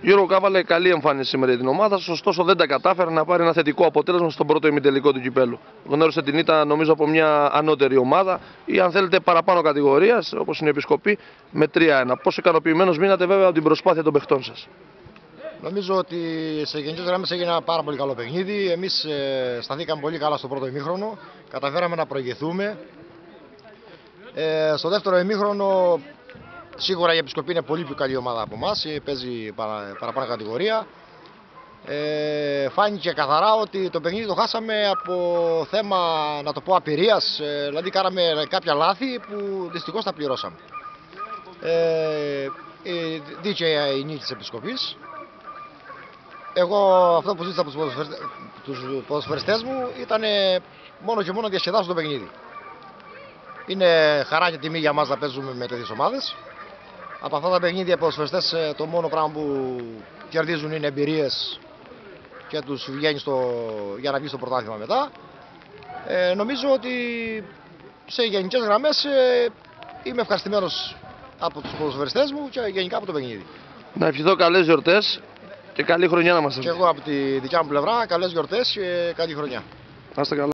Γιώργο Κάβαλε, καλή εμφάνιση σήμερα για την ομάδα σου, ωστόσο δεν τα κατάφερε να πάρει ένα θετικό αποτέλεσμα στον πρώτο ημιτελικό του κυπέλου. Γνώρισε την ήττα νομίζω από μια ανώτερη ομάδα ή αν θέλετε παραπάνω κατηγορίας, όπως είναι η Επισκοπή, με 3-1. Πόσο ικανοποιημένος μείνατε βέβαια από την προσπάθεια των παιχτών σας; Νομίζω ότι σε γενικές γραμμές έγινε ένα πάρα πολύ καλό παιχνίδι. Εμείς ε, σταθήκαμε πολύ καλά στο πρώτο ημίχρονο. Καταφέραμε να προηγηθούμε. Ε, στο δεύτερο ημίχρονο σίγουρα η Επισκοπή είναι πολύ πιο καλή ομάδα από εμάς. Παίζει παρα, παραπάνω κατηγορία. Ε, φάνηκε καθαρά ότι το παιχνίδι το χάσαμε από θέμα, να το πω, απειρίας. Ε, δηλαδή, κάναμε κάποια λάθη που δυστυχώς τα πληρώσαμε. Ε, ε, δίκαια η νίκη της Επισκοπής. Εγώ αυτό που ζήτησα από τους ποδοσφαιριστές μου ήταν μόνο και μόνο να διασκεδάσω το παιχνίδι. Είναι χαρά και τιμή για μας να παίζουμε με τέτοιες ομάδες. Από αυτά τα παιχνίδια οι ποδοσφαιριστές το μόνο πράγμα που κερδίζουν είναι εμπειρίες και τους βγαίνει στο, για να βγει στο πρωτάθλημα μετά. Ε, νομίζω ότι σε γενικές γραμμές ε, είμαι ευχαριστημένος από τους ποδοσφαιριστές μου και γενικά από το παιχνίδι. Να ευχηθώ καλές γιορτές και καλή χρονιά να μας Και εγώ από τη δικιά μου πλευρά, καλές γιορτές και καλή χρονιά. Να είστε καλά.